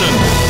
Wilson.